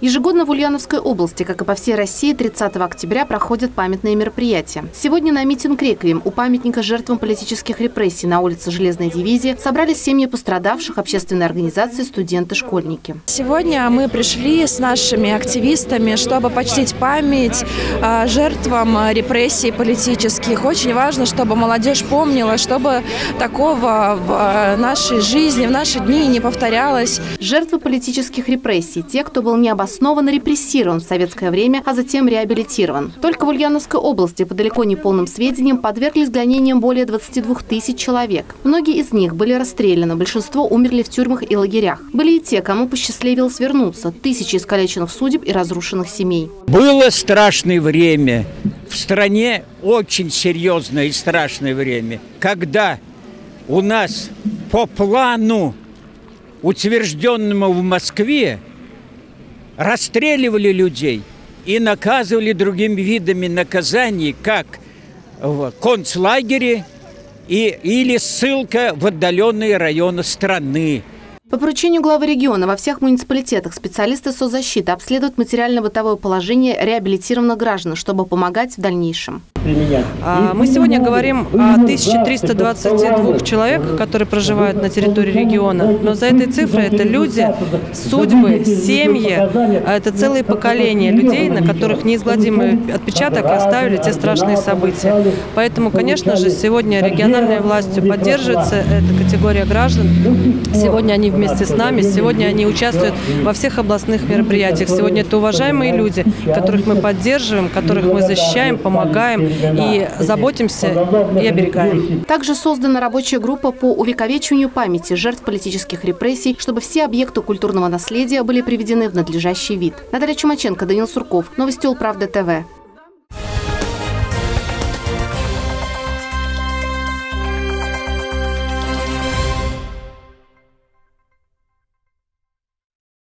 Ежегодно в Ульяновской области, как и по всей России, 30 октября проходят памятные мероприятия. Сегодня на митинг «Реквием» у памятника жертвам политических репрессий на улице Железной дивизии собрались семьи пострадавших, общественной организации, студенты, школьники. Сегодня мы пришли с нашими активистами, чтобы почтить память а, жертвам репрессий политических. Очень важно, чтобы молодежь помнила, чтобы такого в а, нашей жизни, в наши дни не повторялось. Жертвы политических репрессий – те, кто был не обоснован обоснованно репрессирован в советское время, а затем реабилитирован. Только в Ульяновской области по далеко не полным сведениям подверглись гонениям более 22 тысяч человек. Многие из них были расстреляны, большинство умерли в тюрьмах и лагерях. Были и те, кому посчастливилось вернуться, тысячи искалеченных судеб и разрушенных семей. Было страшное время. В стране очень серьезное и страшное время, когда у нас по плану, утвержденному в Москве, расстреливали людей и наказывали другими видами наказаний, как в концлагере и, или ссылка в отдаленные районы страны. По поручению главы региона во всех муниципалитетах специалисты соцзащиты обследуют материально-бытовое положение реабилитированных граждан, чтобы помогать в дальнейшем. А, мы сегодня говорим о 1322 человек, которые проживают на территории региона. Но за этой цифрой это люди, судьбы, семьи, а это целые поколения людей, на которых неизгладимый отпечаток оставили те страшные события. Поэтому, конечно же, сегодня региональной властью поддерживается эта категория граждан. Сегодня они вместе с нами, сегодня они участвуют во всех областных мероприятиях. Сегодня это уважаемые люди, которых мы поддерживаем, которых мы защищаем, помогаем и заботимся и оберегаем. Также создана рабочая группа по увековечиванию памяти жертв политических репрессий, чтобы все объекты культурного наследия были приведены в надлежащий вид. Наталья Чумаченко, Данил Сурков. Новости Правда ТВ.